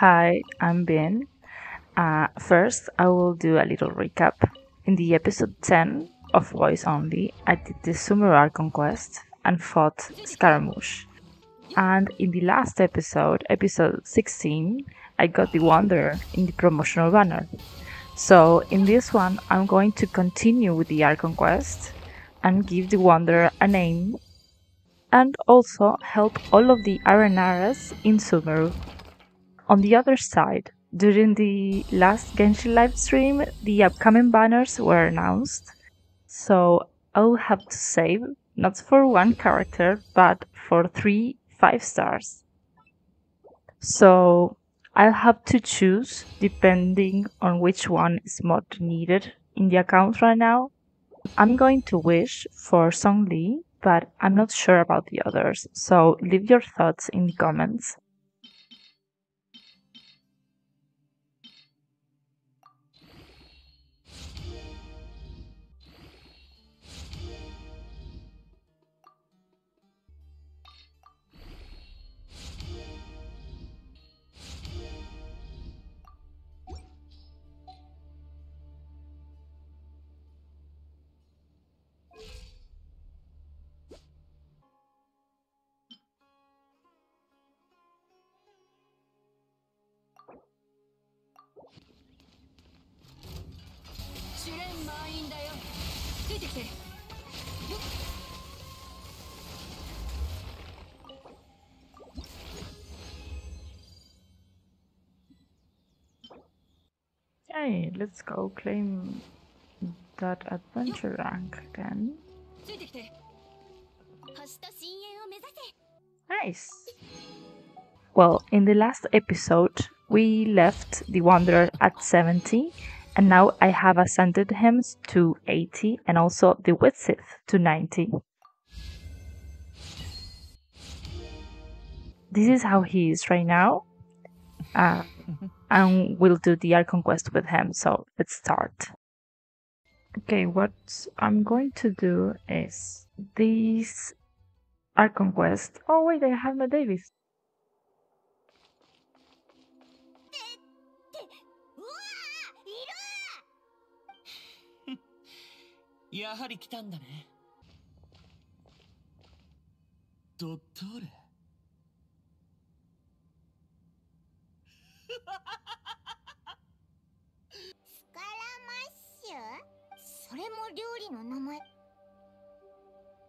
Hi, I'm Ben. Uh, first, I will do a little recap. In the episode 10 of Boys Only, I did the Sumeru Archon quest and fought Scaramouche. And in the last episode, episode 16, I got the Wanderer in the promotional banner. So in this one, I'm going to continue with the Archon quest and give the Wanderer a name and also help all of the Aranaras in Sumeru. On the other side, during the last Genshin live stream, the upcoming banners were announced. So I'll have to save not for one character, but for three five stars. So I'll have to choose depending on which one is more needed in the account right now. I'm going to wish for Zhongli, but I'm not sure about the others, so leave your thoughts in the comments. Okay, let's go claim that adventure rank again. Nice. Well, in the last episode, we left the Wanderer at 70, and now I have ascended him to 80 and also the Widsith to 90. This is how he is right now. Uh, and we'll do the Archon quest with him. So let's start. Okay, what I'm going to do is this Archon quest. Oh wait, I have my Davis. やはり来たんだね。ドットーレ。スカラマッシュそれも料理の名前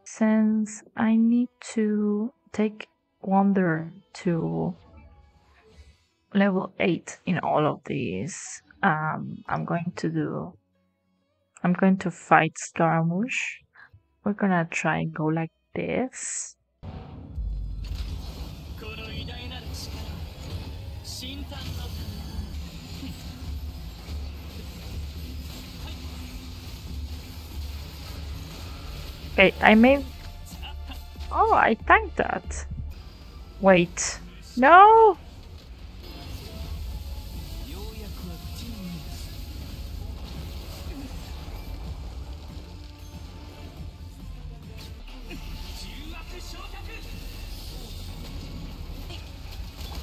Since I need to take Wonder to level 8 in all of these, um, I'm going to do. I'm going to fight Scaramouche. We're gonna try and go like this. Okay, I may... Oh, I tanked that. Wait. No!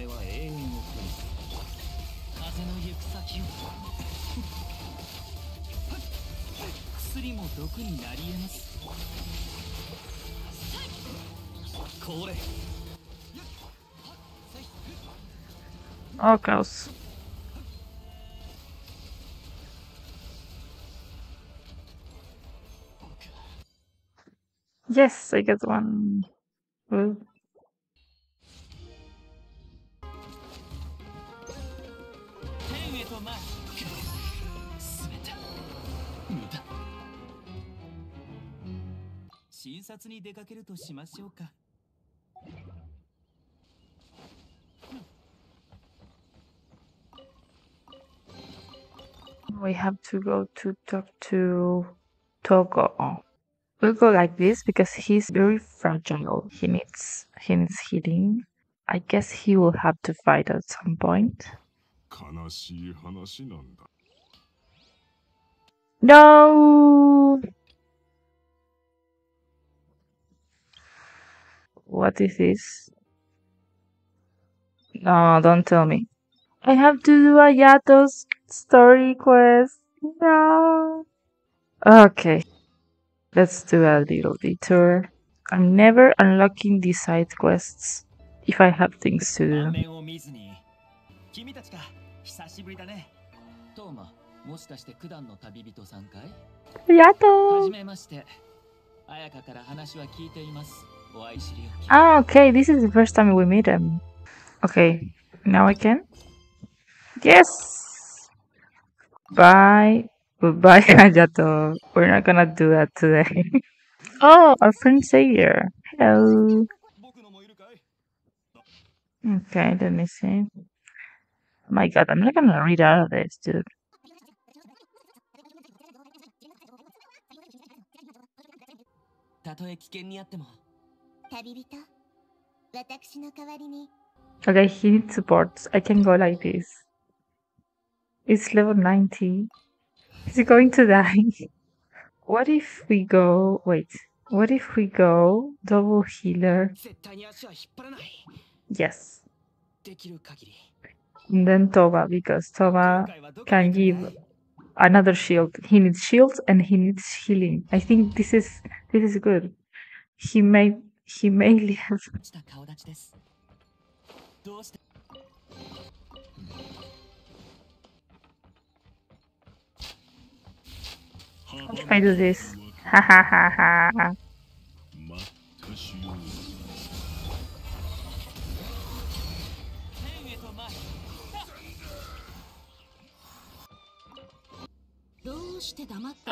前は永遠を風の行く先を。薬も毒になり得ます。これ。Oh, close. Yes, I get one. Well, 診察に出かけるとしましょうか。We have to go to talk to Togo. We'll go like this because he's very fragile. He needs he needs healing. I guess he will have to fight at some point. No! What is this? No, don't tell me. I have to do Ayato's story quest. No. Okay. Let's do a little detour. I'm never unlocking these side quests if I have things to do. もしかして九段の旅人さんかいやとはじめまして。綾香から話は聞いています。Ah, okay, this is the first time we meet him. Okay, now I can? Yes! Bye. Goodbye, Ayato. We're not gonna do that today. oh, our friend Sayer. Hello. Okay, let me see. My god, I'm not gonna read out of this, dude. Okay, he needs supports. I can go like this. It's level 90. Is he going to die? what if we go... Wait. What if we go double healer? Yes. And then Thoma, because Thoma can give another shield. He needs shield and he needs healing. I think this is this is good. He may he mainly has. I do this, ha ha ha ha.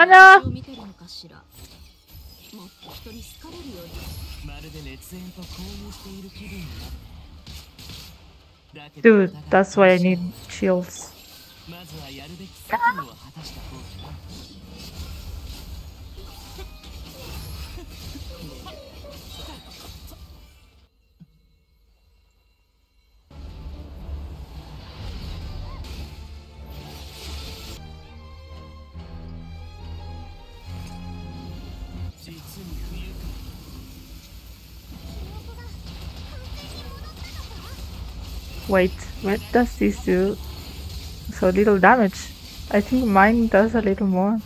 Oh! もっと人に好かれるようにまるで烈焰と交流している気分になるだけど Dude, that's why I need shields. Wait, what does this do? So little damage. I think mine does a little more.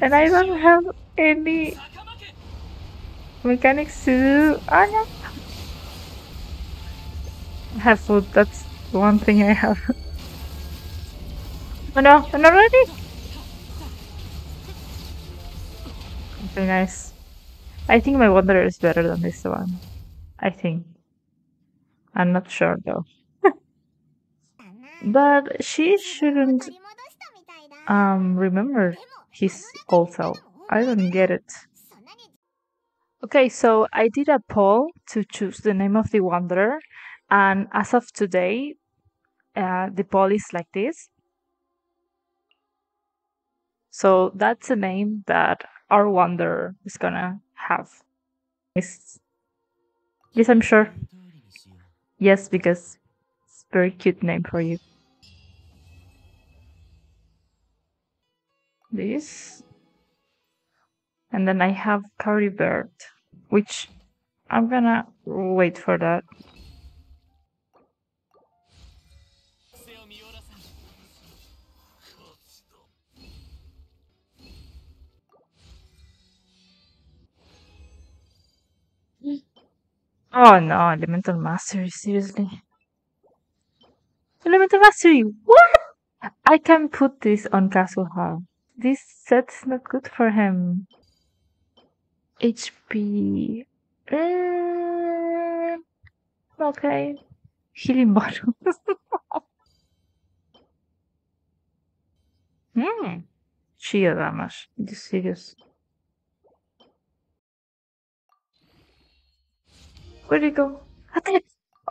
And I don't have any mechanics to do. Ah, oh no. I have food, that's one thing I have. oh no, I'm not ready! Okay, nice. I think my Wanderer is better than this one. I think. I'm not sure though. but she shouldn't um, remember his also. I don't get it. Okay, so I did a poll to choose the name of the wanderer, and as of today, uh, the poll is like this. So that's the name that our wanderer is gonna have. Yes, yes I'm sure. Yes, because it's a very cute name for you. This. And then I have Curry Bird, which I'm gonna wait for that. Oh no, Elemental Mastery, seriously. Elemental Mastery, what? I can put this on Kazuha. This set's not good for him. HP. Mm, okay. Healing bottle. hmm. Shield damage. This serious. Where'd he go?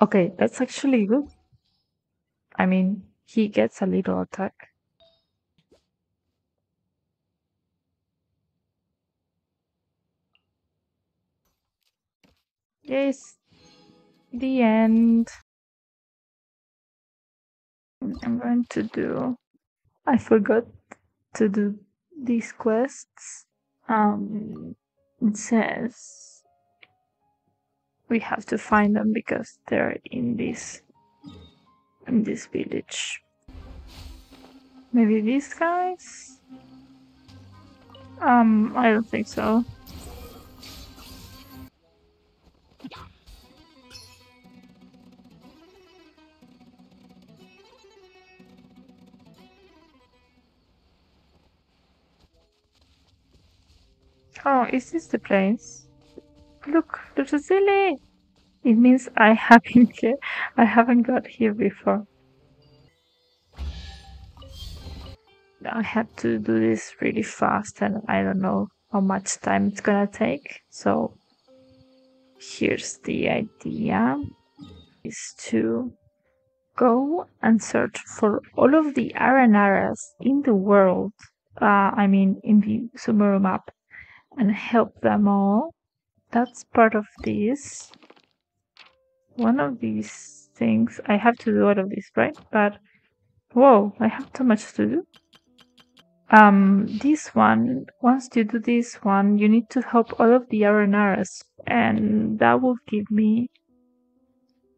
Okay, that's actually good. I mean, he gets a little attack. Yes, the end. I'm going to do. I forgot to do these quests. Um, it says we have to find them because they're in this in this village. Maybe these guys? Um, I don't think so. Oh, is this the place? Look, a silly. It means I haven't I haven't got here before. I had to do this really fast and I don't know how much time it's gonna take. So here's the idea is to go and search for all of the Aranaras in the world. Uh, I mean in the Sumeru map and help them all. That's part of this. One of these things, I have to do all of this, right? But, whoa, I have too much to do. Um, this one, once you do this one, you need to help all of the Aranaras, and that will give me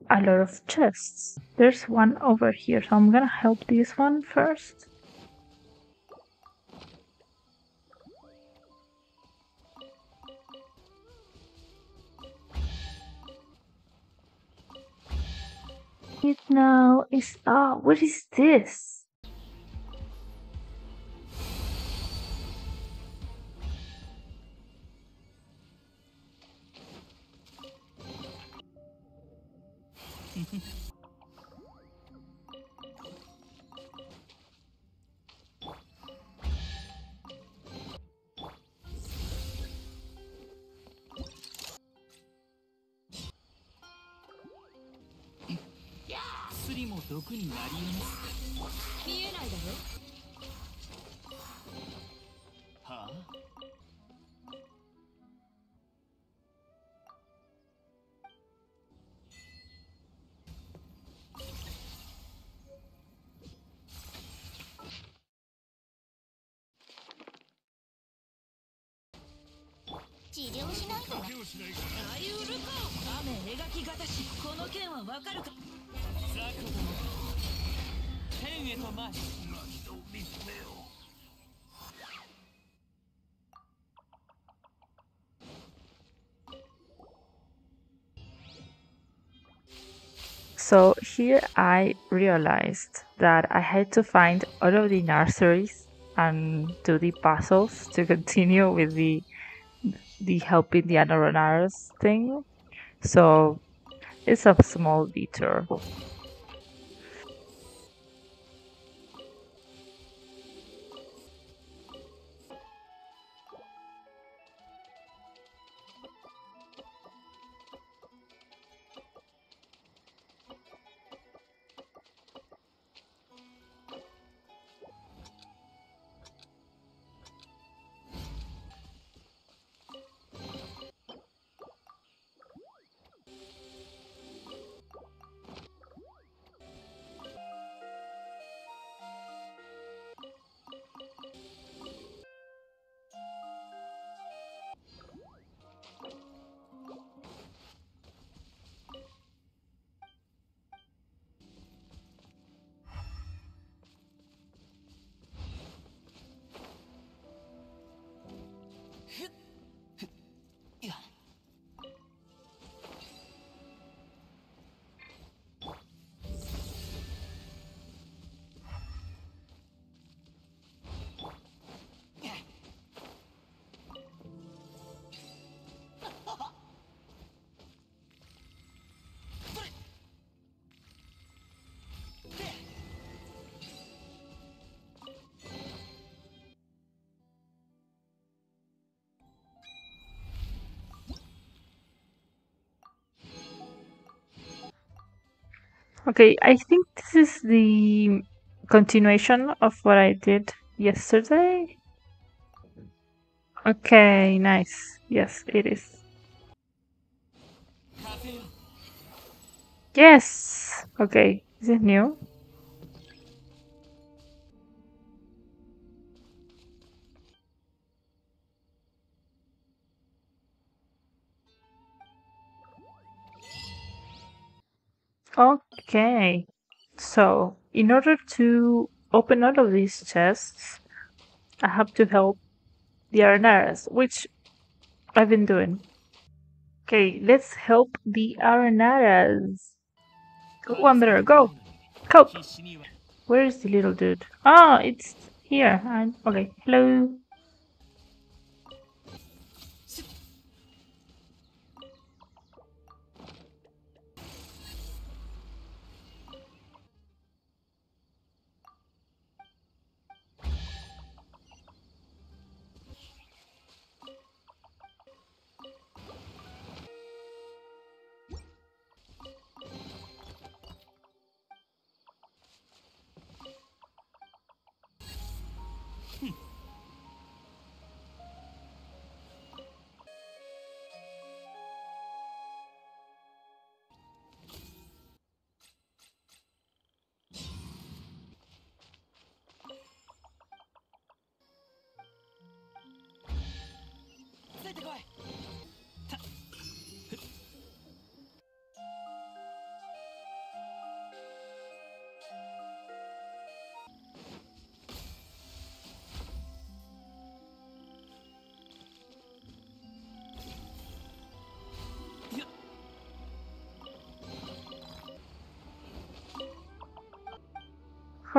a lot of chests. There's one over here, so I'm gonna help this one first. It now is ah, what is this? "薬も毒になります見えないだろ」はあ治療しないとあいうるか雨描きがたしこの件はわかるか So here I realized that I had to find all of the nurseries and do the puzzles to continue with the the helping the Aranaras thing. So it's a small detour. Okay, I think this is the continuation of what I did yesterday. Okay, nice. Yes, it is. Yes! Okay, is it new? Oh, Okay, so in order to open all of these chests, I have to help the Aranaras, which I've been doing. Okay, let's help the Aranaras. Go wanderer, go! Cope! Where is the little dude? Ah, oh, it's here. I'm, okay, hello.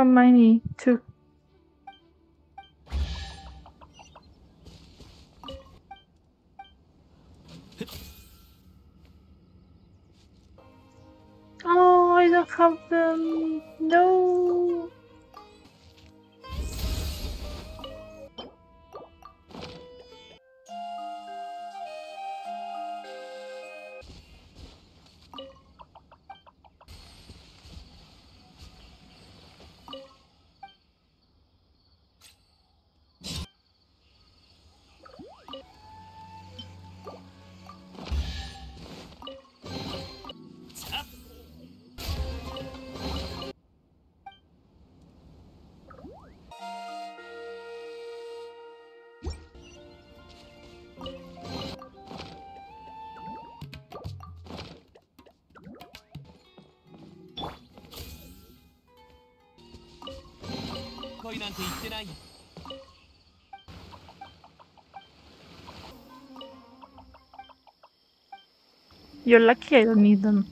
Hermione too. Oh, I don't have them. No.「恋なんて言ってないよ You're lucky I don't need them.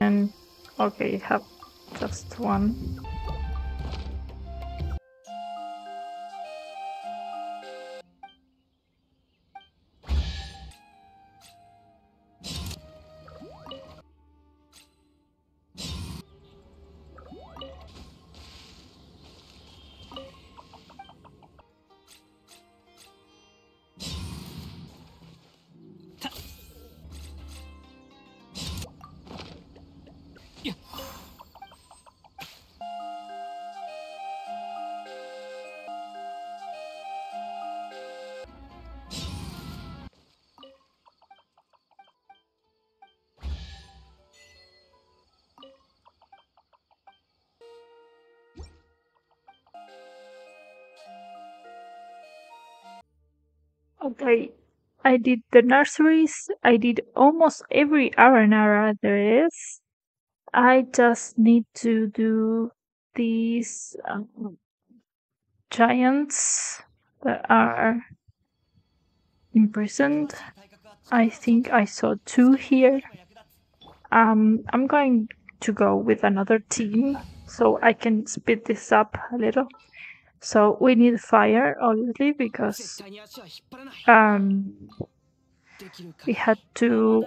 and okay, have just one. Okay, I did the nurseries. I did almost every aranara there is. I just need to do these um, giants that are imprisoned. I think I saw two here. Um, I'm going to go with another team so I can speed this up a little. So we need fire, obviously, because um, we had to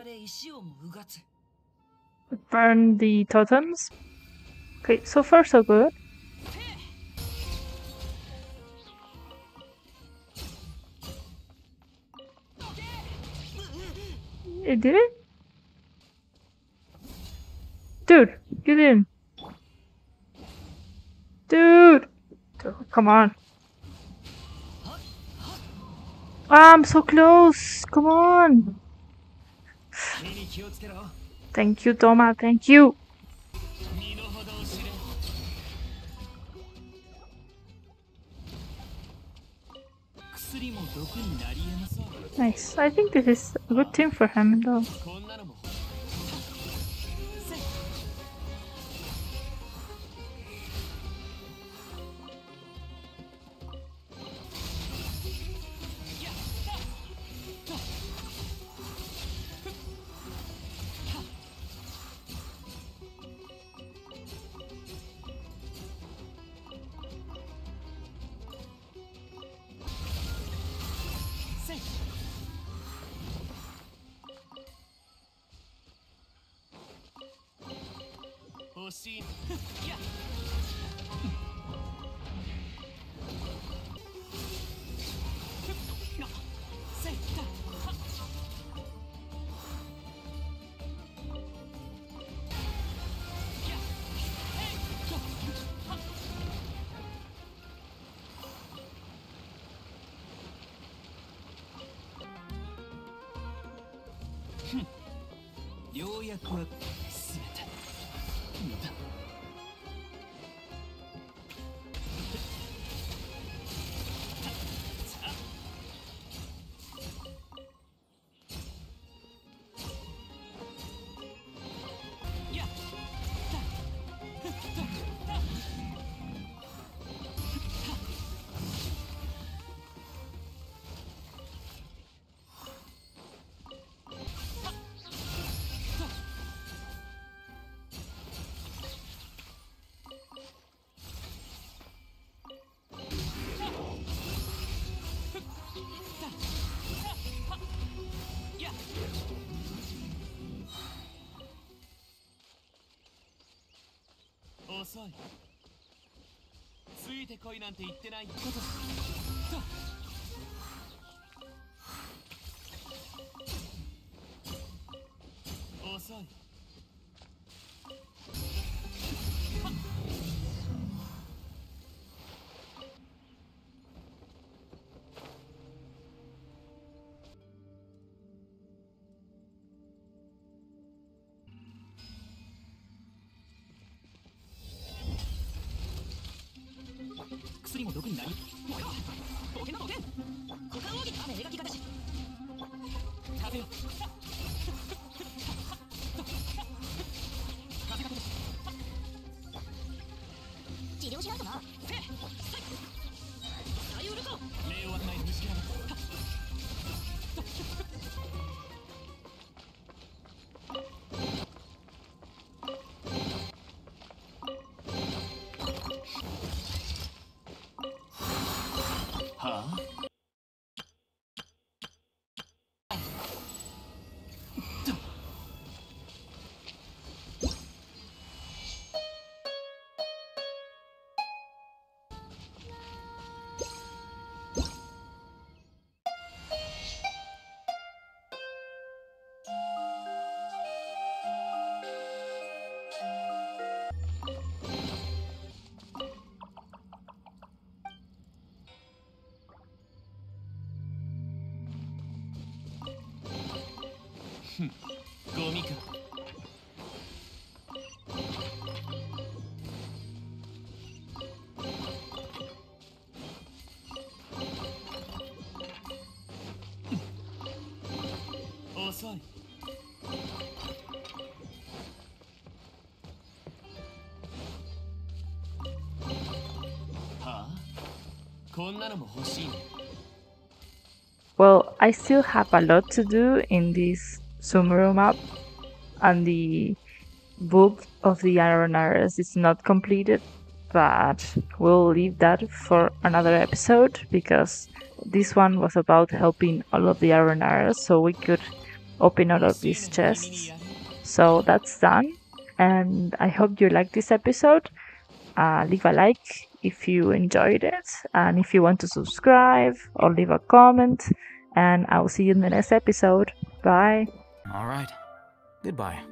burn the totems. Okay, so far so good. It did it? Dude, get in. Dude! Go, come on. Ah, I'm so close. Come on. Thank you, Thoma. Thank you. Nice. I think this is a good team for him, though. 欲しいや ようやくは遅いついてこいなんて言ってないことだ。薬も毒になりもよ冒険だ冒険股間扇雨描き方し風よ outside. Well, I still have a lot to do in this Sumeru map and the book of the Aranaras is not completed, but we'll leave that for another episode because this one was about helping all of the Aranaras so we could open all of these chests. So that's done, and I hope you liked this episode. Uh, leave a like if you enjoyed it, and if you want to subscribe or leave a comment. And I will see you in the next episode. Bye. All right. Goodbye.